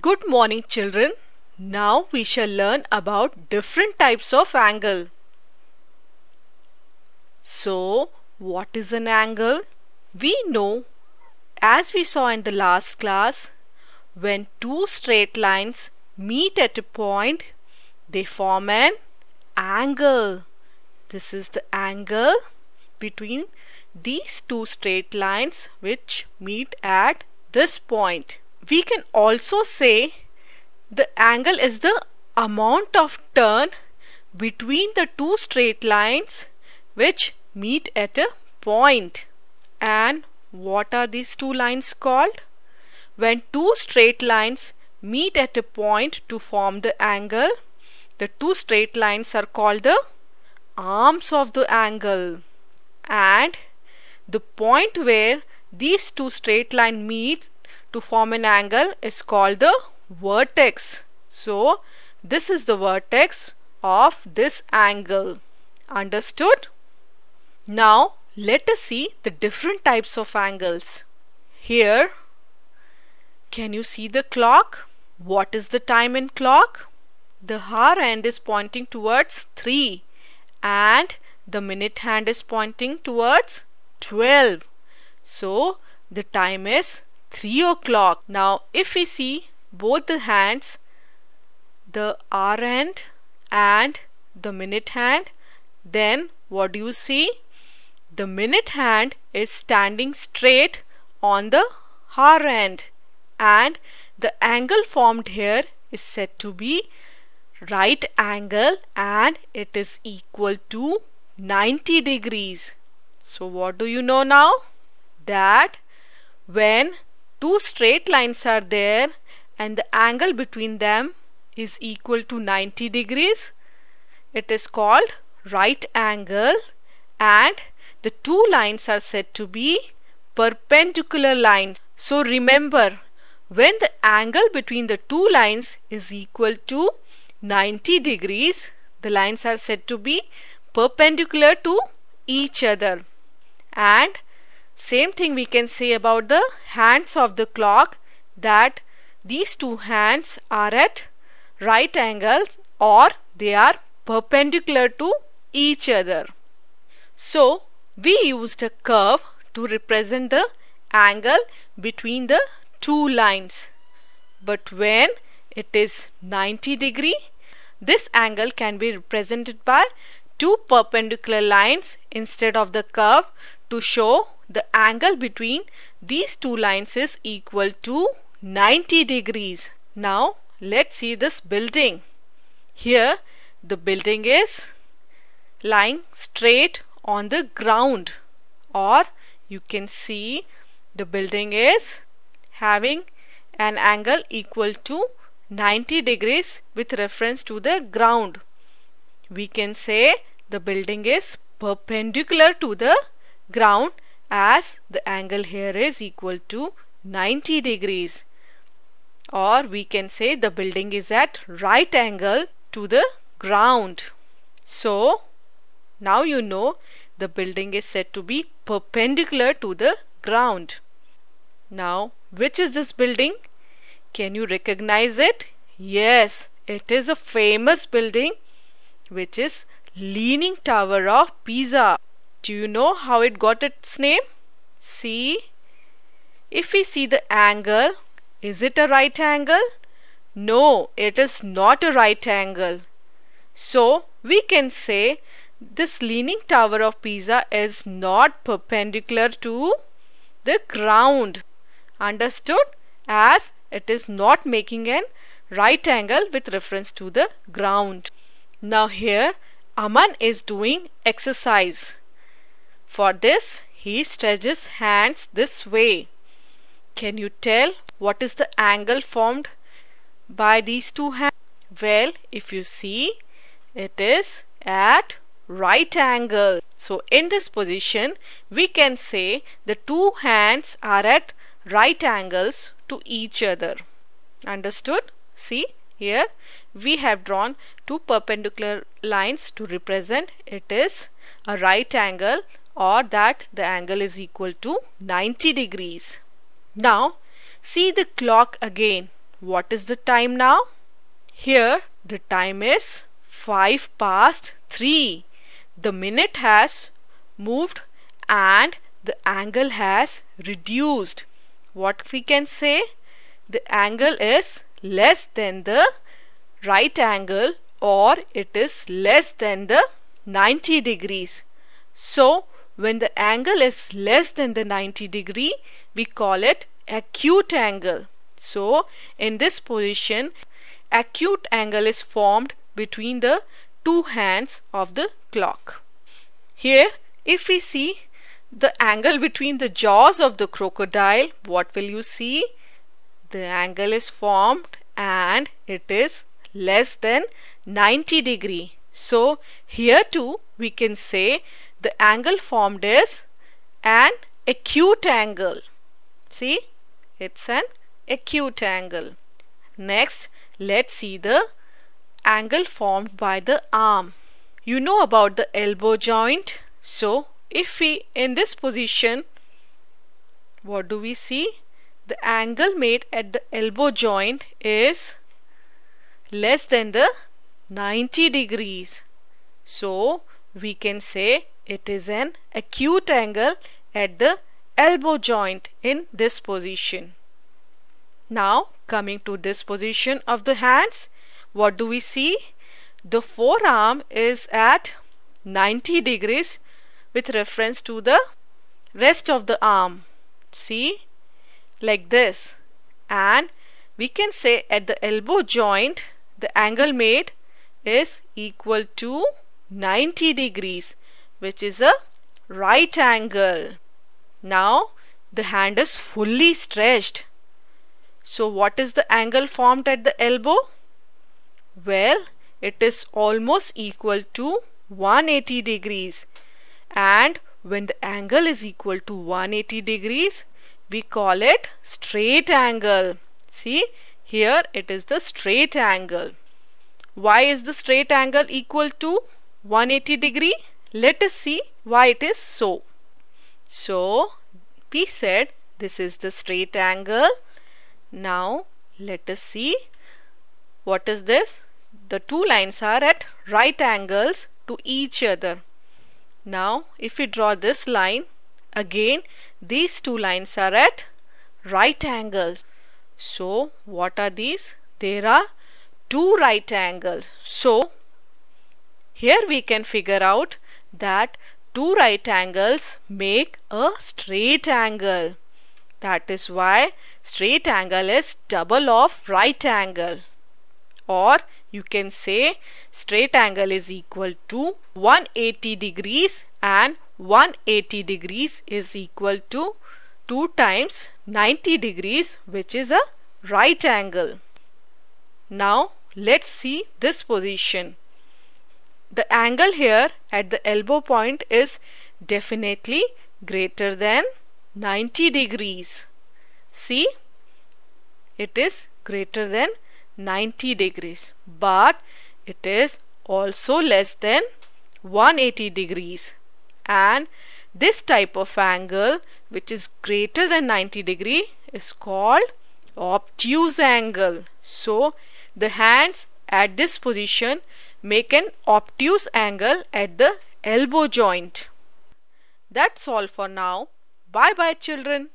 Good morning children. Now we shall learn about different types of angle. So, what is an angle? We know, as we saw in the last class, when two straight lines meet at a point, they form an angle. This is the angle between these two straight lines which meet at this point. We can also say the angle is the amount of turn between the two straight lines which meet at a point. And what are these two lines called? When two straight lines meet at a point to form the angle, the two straight lines are called the arms of the angle. And the point where these two straight lines meet to form an angle is called the vertex. So, this is the vertex of this angle. Understood? Now, let us see the different types of angles. Here, can you see the clock? What is the time in clock? The hour hand is pointing towards 3 and the minute hand is pointing towards 12. So, the time is 3 o'clock. Now, if we see both the hands, the hour hand and the minute hand, then what do you see? The minute hand is standing straight on the hour hand and the angle formed here is said to be right angle and it is equal to 90 degrees. So what do you know now? That when two straight lines are there and the angle between them is equal to 90 degrees, it is called right angle and the two lines are said to be perpendicular lines. So remember, when the angle between the two lines is equal to 90 degrees, the lines are said to be perpendicular to each other. And same thing we can say about the hands of the clock that these two hands are at right angles or they are perpendicular to each other. So, we used a curve to represent the angle between the two lines. But when it is 90 degree, this angle can be represented by two perpendicular lines instead of the curve to show the angle between these two lines is equal to 90 degrees. Now let's see this building. Here the building is lying straight on the ground or you can see the building is having an angle equal to 90 degrees with reference to the ground. We can say the building is perpendicular to the ground as the angle here is equal to 90 degrees or we can say the building is at right angle to the ground. So now you know the building is said to be perpendicular to the ground. Now which is this building? Can you recognize it? Yes, it is a famous building which is Leaning Tower of Pisa. Do you know how it got its name? See, if we see the angle, is it a right angle? No, it is not a right angle. So, we can say this leaning tower of Pisa is not perpendicular to the ground. Understood? As it is not making an right angle with reference to the ground. Now here Aman is doing exercise. For this, he stretches hands this way. Can you tell what is the angle formed by these two hands? Well, if you see, it is at right angle. So, in this position, we can say the two hands are at right angles to each other. Understood? See, here we have drawn two perpendicular lines to represent it is a right angle or that the angle is equal to 90 degrees. Now see the clock again. what is the time now? Here the time is 5 past 3. The minute has moved and the angle has reduced. What we can say? The angle is less than the right angle or it is less than the 90 degrees. So when the angle is less than the 90 degree we call it acute angle. So in this position acute angle is formed between the two hands of the clock. Here if we see the angle between the jaws of the crocodile what will you see? The angle is formed and it is less than 90 degree. So here too we can say the angle formed is an acute angle. See it's an acute angle. Next let's see the angle formed by the arm. You know about the elbow joint. So if we in this position what do we see? The angle made at the elbow joint is less than the 90 degrees. So we can say it is an acute angle at the elbow joint in this position. Now coming to this position of the hands, what do we see? The forearm is at 90 degrees with reference to the rest of the arm. See? Like this. And we can say at the elbow joint the angle made is equal to 90 degrees which is a right angle. Now the hand is fully stretched. So what is the angle formed at the elbow? Well, it is almost equal to 180 degrees. And when the angle is equal to 180 degrees, we call it straight angle. See, here it is the straight angle. Why is the straight angle equal to 180 degree? Let us see why it is so. So, we said this is the straight angle. Now, let us see what is this? The two lines are at right angles to each other. Now, if we draw this line, again these two lines are at right angles. So what are these? There are two right angles. So here we can figure out that two right angles make a straight angle. That is why straight angle is double of right angle. Or you can say straight angle is equal to 180 degrees and 180 degrees is equal to 2 times 90 degrees which is a right angle. Now let's see this position. The angle here at the elbow point is definitely greater than 90 degrees. See it is greater than 90 degrees but it is also less than 180 degrees and this type of angle which is greater than 90 degree is called obtuse angle. So the hands at this position make an obtuse angle at the elbow joint. That's all for now. Bye bye children.